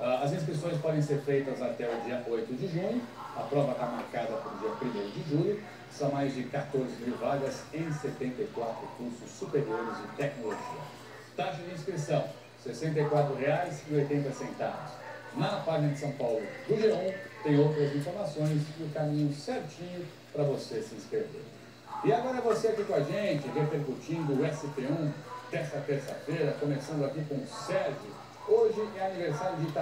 Ah, as inscrições podem ser feitas até o dia 8 de junho. A prova está marcada para o dia 1 de julho. São mais de 14 mil vagas em 74 cursos superiores de tecnologia. Taxa de inscrição, R$ 64,80. Na página de São Paulo do G1 tem outras informações e o caminho certinho para você se inscrever. E agora você aqui com a gente, repercutindo o ST1 desta terça-feira, começando aqui com o Sérgio. Hoje é aniversário de